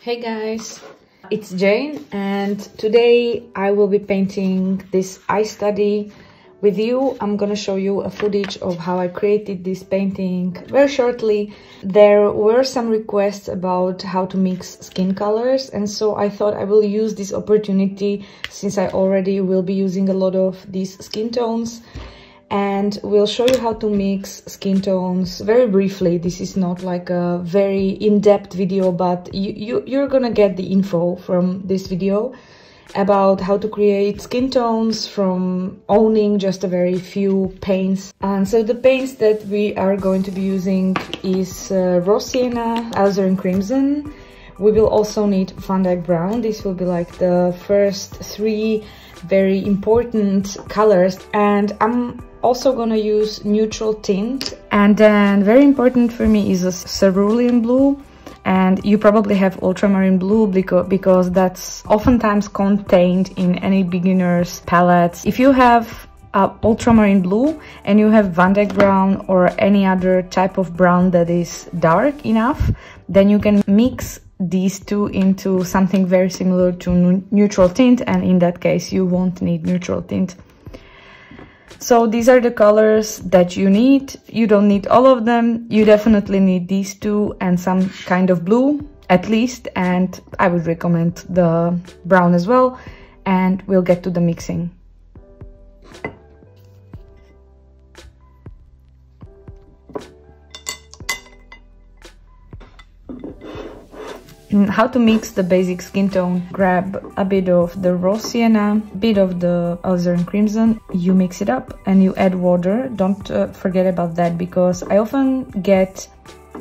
Hey guys, it's Jane and today I will be painting this eye study with you. I'm gonna show you a footage of how I created this painting very shortly. There were some requests about how to mix skin colors and so I thought I will use this opportunity since I already will be using a lot of these skin tones and we'll show you how to mix skin tones very briefly. This is not like a very in-depth video but you, you you're gonna get the info from this video about how to create skin tones from owning just a very few paints. And so the paints that we are going to be using is uh, raw sienna alizarin crimson. We will also need van dyke brown. This will be like the first three very important colors and i'm also gonna use neutral tint and then very important for me is a cerulean blue and you probably have ultramarine blue because, because that's oftentimes contained in any beginner's palettes. If you have uh, ultramarine blue and you have Van Dyke brown or any other type of brown that is dark enough, then you can mix these two into something very similar to neutral tint and in that case you won't need neutral tint. So these are the colors that you need. You don't need all of them. You definitely need these two and some kind of blue at least. And I would recommend the brown as well. And we'll get to the mixing. How to mix the basic skin tone. Grab a bit of the raw sienna bit of the alizarin crimson. You mix it up and you add water. Don't uh, forget about that because i often get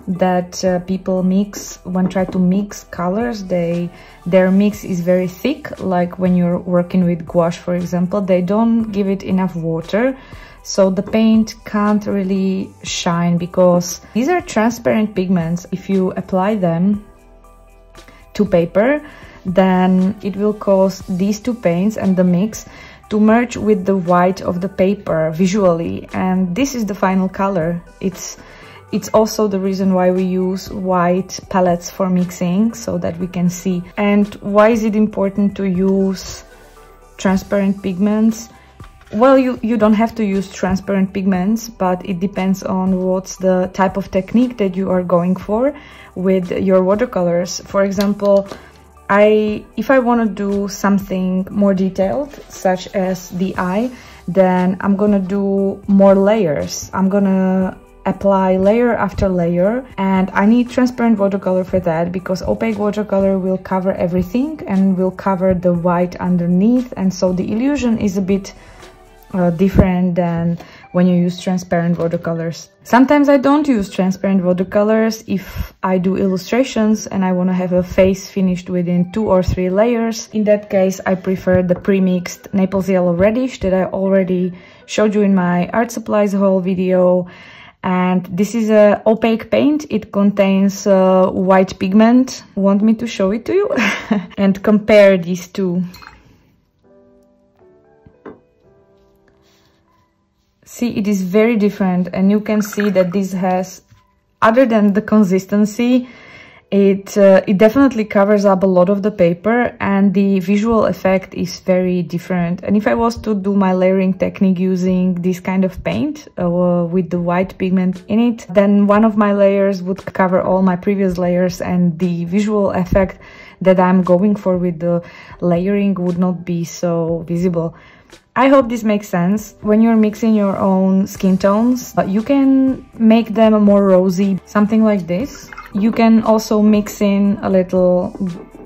that uh, people mix when try to mix colors they their mix is very thick. Like when you're working with gouache for example they don't give it enough water. So the paint can't really shine because these are transparent pigments. If you apply them to paper, then it will cause these two paints and the mix to merge with the white of the paper visually. And this is the final color. It's it's also the reason why we use white palettes for mixing so that we can see. And why is it important to use transparent pigments well you you don't have to use transparent pigments but it depends on what's the type of technique that you are going for with your watercolors. For example i if i want to do something more detailed such as the eye then i'm gonna do more layers. I'm gonna apply layer after layer and I need transparent watercolor for that because opaque watercolor will cover everything and will cover the white underneath and so the illusion is a bit uh, different than when you use transparent watercolors. Sometimes I don't use transparent watercolors if I do illustrations and I want to have a face finished within two or three layers. In that case, I prefer the pre-mixed Naples Yellow Reddish that I already showed you in my art supplies haul video. And this is a opaque paint. It contains uh, white pigment. Want me to show it to you? and compare these two. See it is very different and you can see that this has other than the consistency it uh, it definitely covers up a lot of the paper and the visual effect is very different. And if i was to do my layering technique using this kind of paint uh, with the white pigment in it then one of my layers would cover all my previous layers and the visual effect that i'm going for with the layering would not be so visible I hope this makes sense. When you're mixing your own skin tones, you can make them more rosy, something like this. You can also mix in a little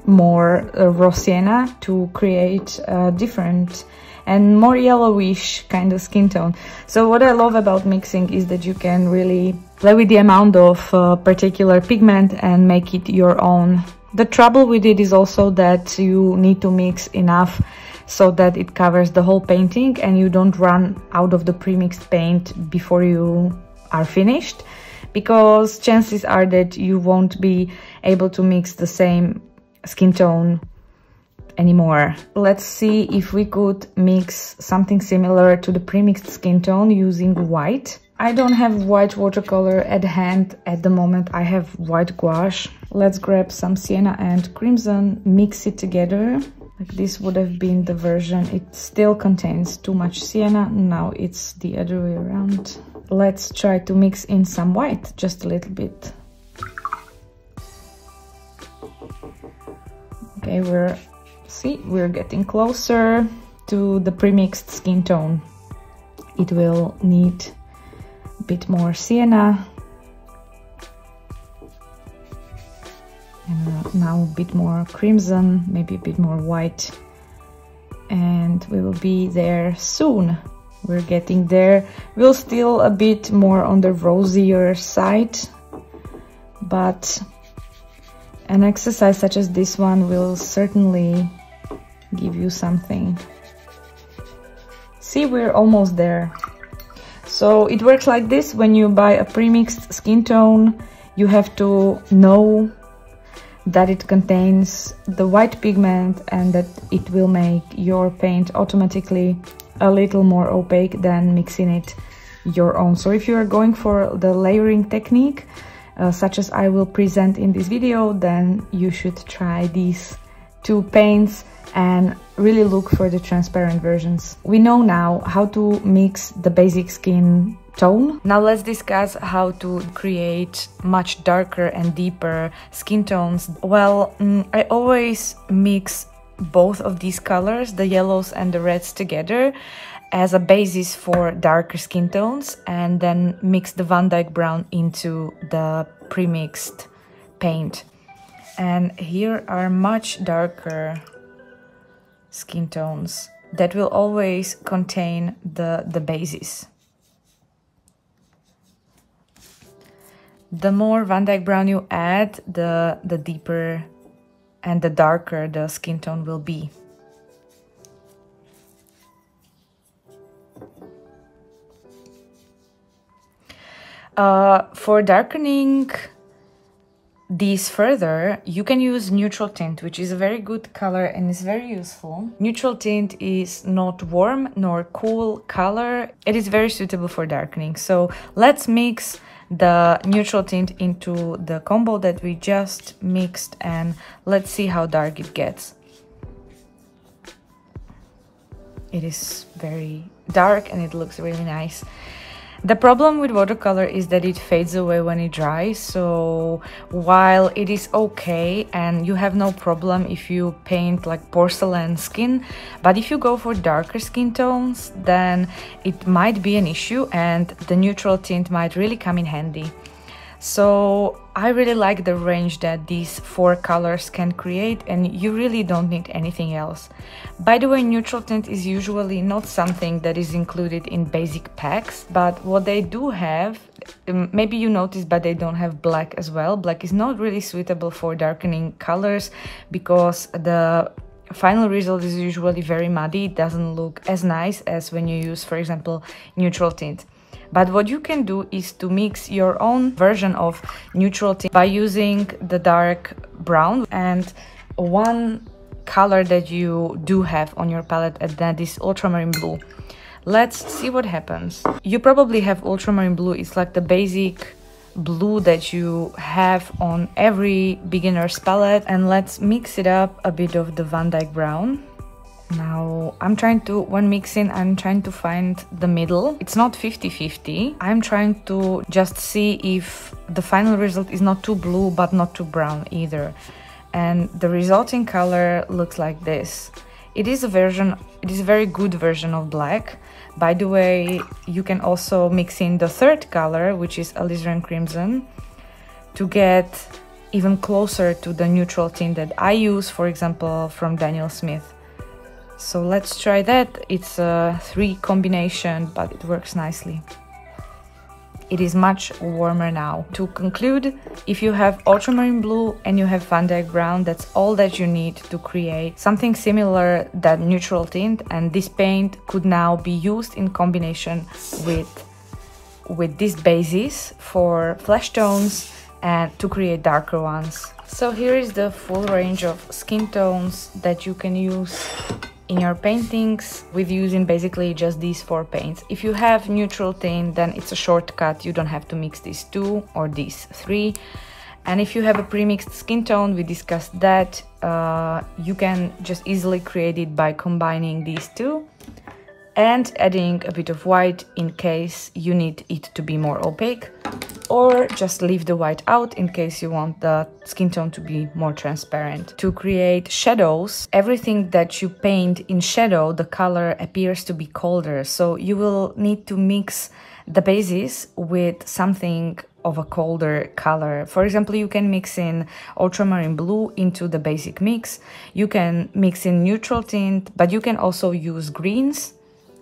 more uh, raw to create a different and more yellowish kind of skin tone. So what I love about mixing is that you can really play with the amount of uh, particular pigment and make it your own. The trouble with it is also that you need to mix enough so that it covers the whole painting and you don't run out of the pre-mixed paint before you are finished because chances are that you won't be able to mix the same skin tone anymore. Let's see if we could mix something similar to the pre-mixed skin tone using white. I don't have white watercolor at hand at the moment. I have white gouache. Let's grab some sienna and crimson, mix it together. Like this would have been the version. It still contains too much sienna. Now it's the other way around. Let's try to mix in some white, just a little bit. Okay, we're, see, we're getting closer to the pre-mixed skin tone. It will need a bit more sienna. And uh, now a bit more crimson, maybe a bit more white. And we will be there soon. We're getting there. We'll still a bit more on the rosier side, but an exercise such as this one will certainly give you something. See, we're almost there. So it works like this, when you buy a premixed skin tone, you have to know that it contains the white pigment and that it will make your paint automatically a little more opaque than mixing it your own. So if you are going for the layering technique, uh, such as I will present in this video, then you should try these two paints and really look for the transparent versions. We know now how to mix the basic skin tone. Now let's discuss how to create much darker and deeper skin tones. Well, mm, I always mix both of these colors, the yellows and the reds together as a basis for darker skin tones and then mix the Van Dyke brown into the pre-mixed paint. And here are much darker skin tones that will always contain the, the bases. The more Van Dyke brown you add, the, the deeper and the darker the skin tone will be. Uh, for darkening these further, you can use neutral tint, which is a very good color and is very useful. Neutral tint is not warm nor cool color. It is very suitable for darkening. So let's mix the neutral tint into the combo that we just mixed and let's see how dark it gets. It is very dark and it looks really nice. The problem with watercolor is that it fades away when it dries, so while it is okay and you have no problem if you paint like porcelain skin, but if you go for darker skin tones, then it might be an issue and the neutral tint might really come in handy. So I really like the range that these four colors can create and you really don't need anything else. By the way, neutral tint is usually not something that is included in basic packs, but what they do have, um, maybe you noticed, but they don't have black as well. Black is not really suitable for darkening colors because the final result is usually very muddy. It doesn't look as nice as when you use, for example, neutral tint. But what you can do is to mix your own version of neutral tint by using the dark brown and one color that you do have on your palette and that is ultramarine blue. Let's see what happens. You probably have ultramarine blue. It's like the basic blue that you have on every beginner's palette and let's mix it up a bit of the Van Dyke brown now I'm trying to, when mixing, I'm trying to find the middle. It's not 50-50. I'm trying to just see if the final result is not too blue but not too brown either. And the resulting color looks like this. It is a version, it is a very good version of black. By the way, you can also mix in the third color, which is alizarin crimson, to get even closer to the neutral tint that I use, for example, from Daniel Smith. So let's try that. It's a three combination, but it works nicely. It is much warmer now. To conclude, if you have ultramarine blue and you have Van Dyke brown, that's all that you need to create something similar that neutral tint and this paint could now be used in combination with with this basis for flesh tones and to create darker ones. So here is the full range of skin tones that you can use in your paintings with using basically just these four paints. If you have neutral tint, then it's a shortcut. You don't have to mix these two or these three. And if you have a pre-mixed skin tone, we discussed that, uh, you can just easily create it by combining these two and adding a bit of white in case you need it to be more opaque or just leave the white out in case you want the skin tone to be more transparent. To create shadows, everything that you paint in shadow, the color appears to be colder, so you will need to mix the bases with something of a colder color. For example, you can mix in ultramarine blue into the basic mix. You can mix in neutral tint, but you can also use greens.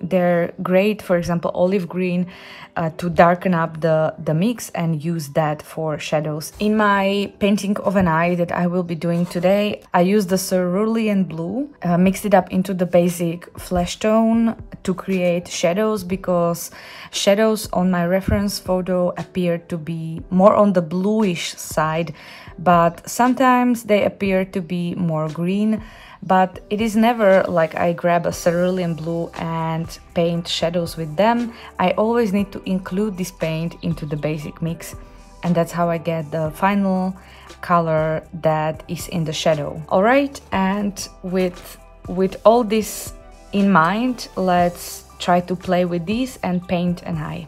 They're great, for example, olive green uh, to darken up the, the mix and use that for shadows. In my painting of an eye that I will be doing today, I used the cerulean blue, uh, mixed it up into the basic flesh tone to create shadows because shadows on my reference photo appear to be more on the bluish side, but sometimes they appear to be more green but it is never like I grab a cerulean blue and paint shadows with them. I always need to include this paint into the basic mix and that's how I get the final color that is in the shadow. Alright, and with, with all this in mind, let's try to play with these and paint an eye.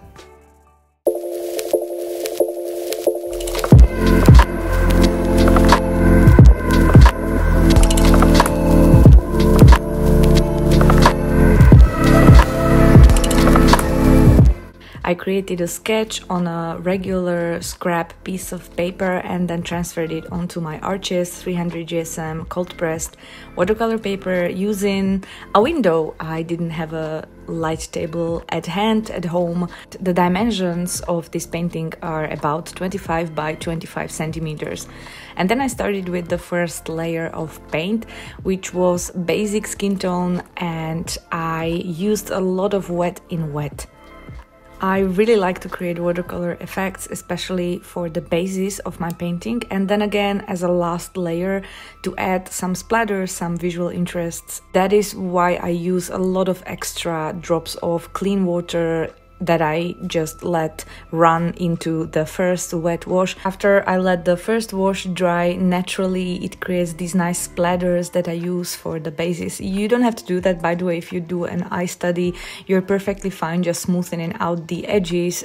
I created a sketch on a regular scrap piece of paper and then transferred it onto my Arches 300 GSM cold pressed watercolor paper using a window. I didn't have a light table at hand at home. The dimensions of this painting are about 25 by 25 centimeters. And then I started with the first layer of paint, which was basic skin tone, and I used a lot of wet in wet. I really like to create watercolor effects, especially for the basis of my painting, and then again as a last layer to add some splatters, some visual interests. That is why I use a lot of extra drops of clean water that I just let run into the first wet wash. After I let the first wash dry naturally, it creates these nice splatters that I use for the basis. You don't have to do that, by the way, if you do an eye study, you're perfectly fine just smoothing out the edges.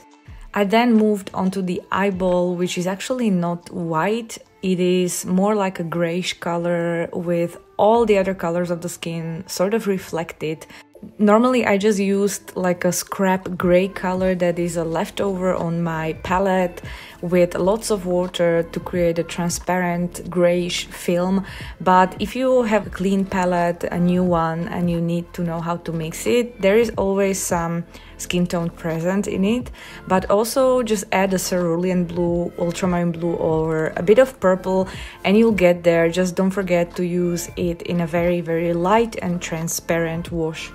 I then moved onto the eyeball, which is actually not white. It is more like a grayish color with all the other colors of the skin sort of reflected. Normally I just used like a scrap gray color that is a leftover on my palette with lots of water to create a transparent grayish film. But if you have a clean palette a new one and you need to know how to mix it there is always some skin tone present in it but also just add a cerulean blue ultramarine blue or a bit of purple and you'll get there just don't forget to use it in a very very light and transparent wash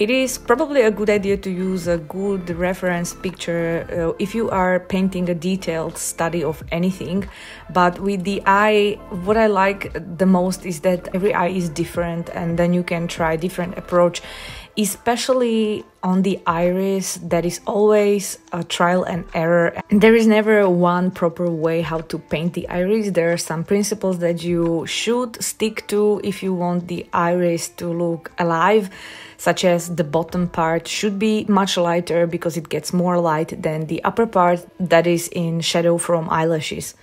it is probably a good idea to use a good reference picture uh, if you are painting a detailed study of anything. But with the eye, what I like the most is that every eye is different and then you can try different approach especially on the iris that is always a trial and error. There is never one proper way how to paint the iris. There are some principles that you should stick to if you want the iris to look alive such as the bottom part should be much lighter because it gets more light than the upper part that is in shadow from eyelashes.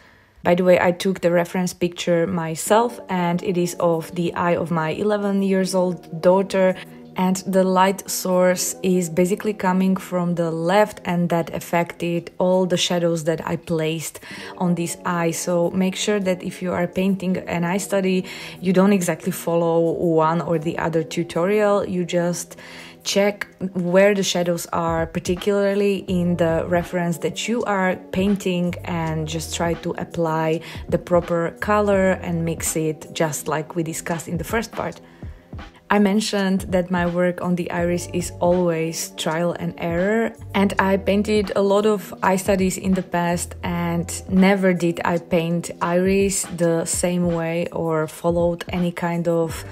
By the way, I took the reference picture myself and it is of the eye of my 11 years old daughter and the light source is basically coming from the left and that affected all the shadows that I placed on this eye. So make sure that if you are painting an eye study you don't exactly follow one or the other tutorial. You just check where the shadows are particularly in the reference that you are painting and just try to apply the proper color and mix it just like we discussed in the first part I mentioned that my work on the iris is always trial and error, and I painted a lot of eye studies in the past, and never did I paint iris the same way or followed any kind of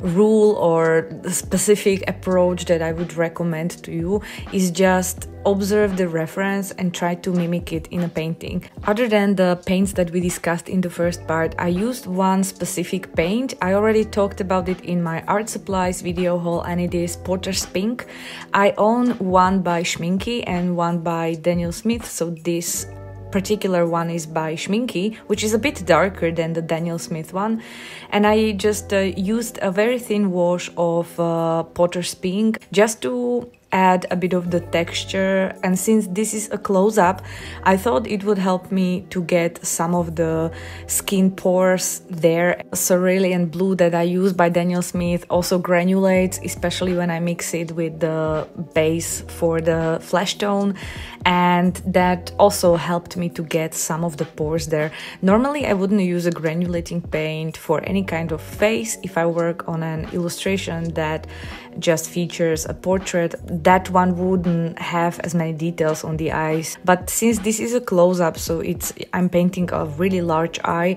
rule or specific approach that I would recommend to you is just observe the reference and try to mimic it in a painting. Other than the paints that we discussed in the first part, I used one specific paint. I already talked about it in my art supplies video haul and it is Potter's Pink. I own one by Schmincke and one by Daniel Smith, so this particular one is by Schmincke, which is a bit darker than the Daniel Smith one. And I just uh, used a very thin wash of uh, Potter's Pink just to add a bit of the texture. And since this is a close-up I thought it would help me to get some of the skin pores there. Cerulean blue that I use by Daniel Smith also granulates especially when I mix it with the base for the flesh tone. And that also helped me to get some of the pores there. Normally I wouldn't use a granulating paint for any kind of face if I work on an illustration that just features a portrait that one wouldn't have as many details on the eyes. But since this is a close-up so it's i'm painting a really large eye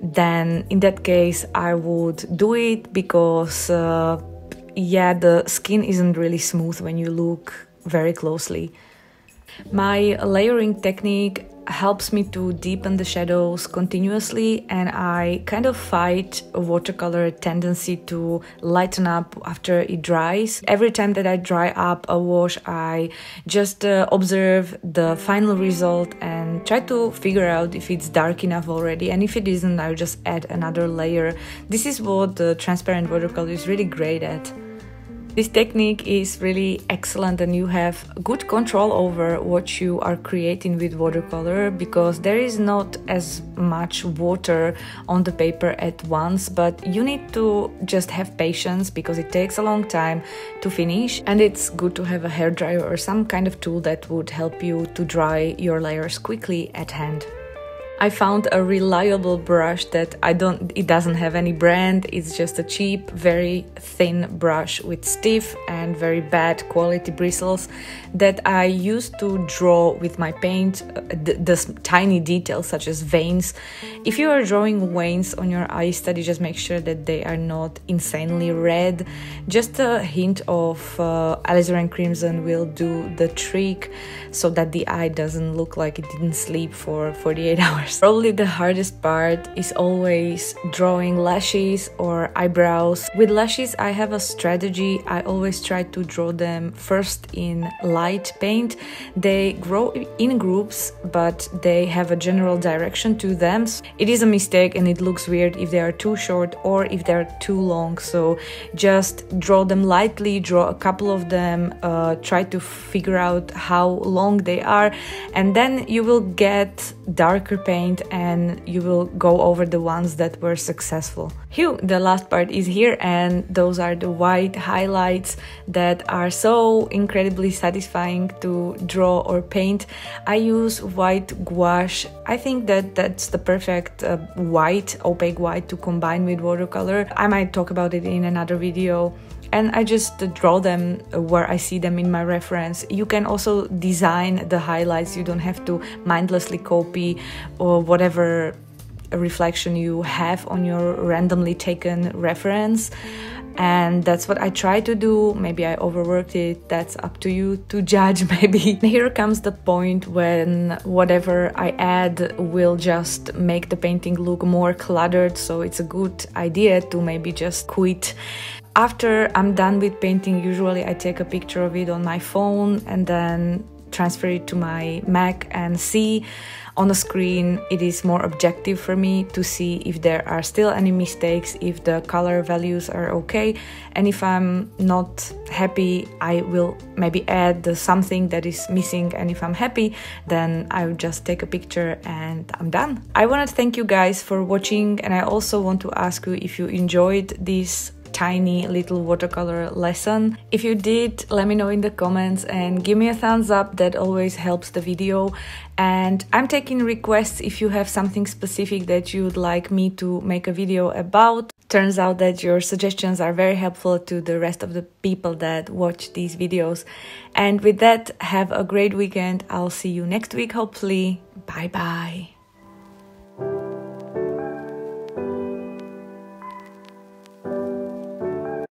then in that case i would do it because uh, yeah the skin isn't really smooth when you look very closely my layering technique helps me to deepen the shadows continuously and I kind of fight a watercolor tendency to lighten up after it dries. Every time that I dry up a wash, I just uh, observe the final result and try to figure out if it's dark enough already and if it isn't, I'll just add another layer. This is what the transparent watercolor is really great at. This technique is really excellent and you have good control over what you are creating with watercolor because there is not as much water on the paper at once but you need to just have patience because it takes a long time to finish and it's good to have a hair dryer or some kind of tool that would help you to dry your layers quickly at hand. I found a reliable brush that I don't, it doesn't have any brand, it's just a cheap, very thin brush with stiff and very bad quality bristles that I used to draw with my paint uh, the, the tiny details such as veins. If you are drawing veins on your eye study, just make sure that they are not insanely red. Just a hint of uh, alizarin crimson will do the trick so that the eye doesn't look like it didn't sleep for 48 hours. Probably the hardest part is always drawing lashes or eyebrows. With lashes, I have a strategy. I always try to draw them first in light paint. They grow in groups, but they have a general direction to them. It is a mistake and it looks weird if they are too short or if they're too long. So just draw them lightly, draw a couple of them, uh, try to figure out how long they are, and then you will get darker paint and you will go over the ones that were successful. Here, the last part is here and those are the white highlights that are so incredibly satisfying to draw or paint. I use white gouache. I think that that's the perfect uh, white, opaque white to combine with watercolor. I might talk about it in another video and I just draw them where I see them in my reference. You can also design the highlights, you don't have to mindlessly copy or whatever reflection you have on your randomly taken reference. And that's what I try to do. Maybe I overworked it. That's up to you to judge, maybe. Here comes the point when whatever I add will just make the painting look more cluttered. So it's a good idea to maybe just quit after I'm done with painting, usually I take a picture of it on my phone and then transfer it to my Mac and see. On the screen it is more objective for me to see if there are still any mistakes if the color values are okay. And if i'm not happy i will maybe add something that is missing. And if i'm happy then i will just take a picture and i'm done. I want to thank you guys for watching and i also want to ask you if you enjoyed this tiny little watercolor lesson. If you did, let me know in the comments and give me a thumbs up, that always helps the video. And I'm taking requests if you have something specific that you would like me to make a video about. Turns out that your suggestions are very helpful to the rest of the people that watch these videos. And with that, have a great weekend. I'll see you next week, hopefully. Bye bye.